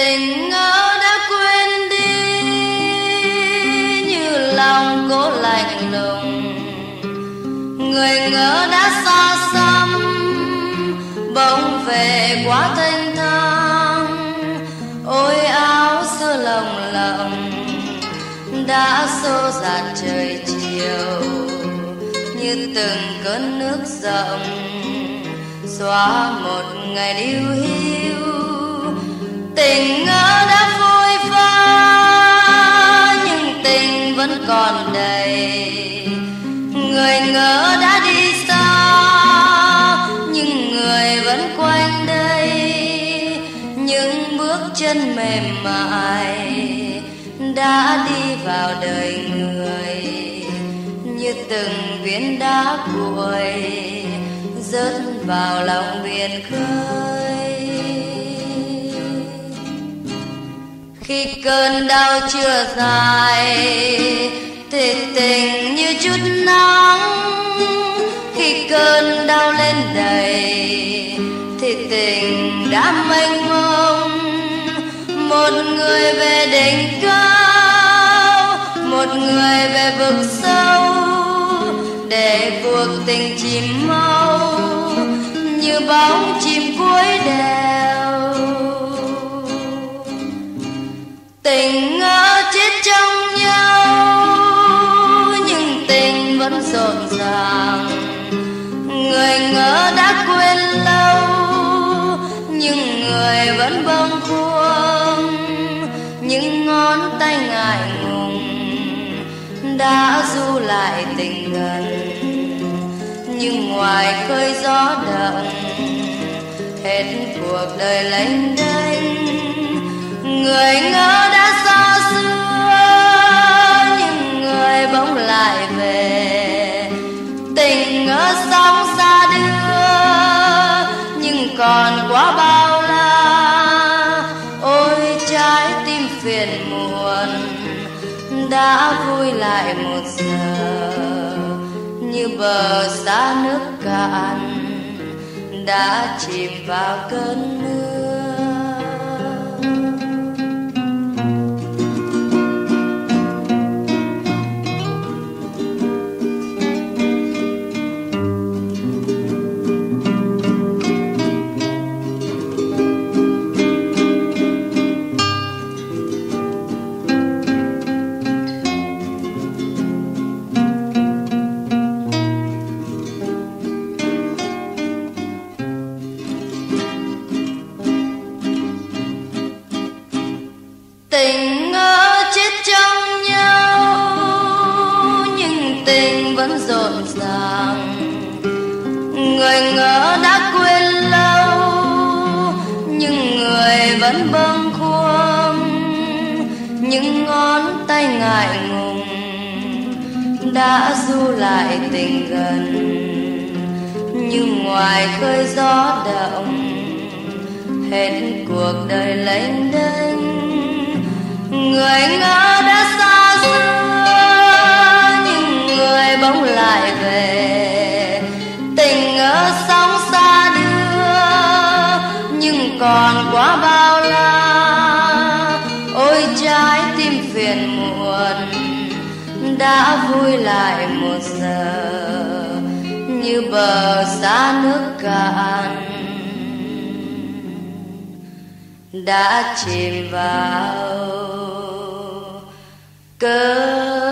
tình ngỡ đã quên đi, như lòng cố lạnh lùng. Người ngỡ đã xa xăm, bỗng về quá thanh thang. Ôi áo xưa lồng lộng đã xô dạt trời chiều, như từng cơn nước rộng xóa một ngày điêu hiu tình ngỡ đã phôi pha nhưng tình vẫn còn đầy. Người ngỡ đã đi xa, nhưng người vẫn quanh đây. Những bước chân mềm mại đã đi vào đời người, như từng viên đá cuội rớt vào lòng biển khơi. Khi cơn đau chưa dài. Thì tình như chút nắng, khi cơn đau lên đầy. Thì tình đã mênh mông, một người về đỉnh cao, một người về vực sâu. Để cuộc tình chìm mau như bóng chim cuối đời đã du lại tình gần nhưng ngoài khơi gió đậm, hết cuộc đời lênh đênh. Người ngỡ đã xa xưa, nhưng người bỗng lại về. Tình ngỡ sóng xa đưa, nhưng còn quá bao đã vui lại một giờ. Như bờ xa nước cạn, đã chìm vào cơn mưa. Vẫn rộn ràng. Người ngỡ đã quên lâu, nhưng người vẫn bâng khuâng. Những ngón tay ngại ngùng đã du lại tình gần. Nhưng ngoài khơi gió động, hết cuộc đời lênh đênh. Người còn quá bao la. Ôi, trái tim phiền muộn, đã vui lại một giờ. Như bờ xa nước cạn, đã chìm vào cơn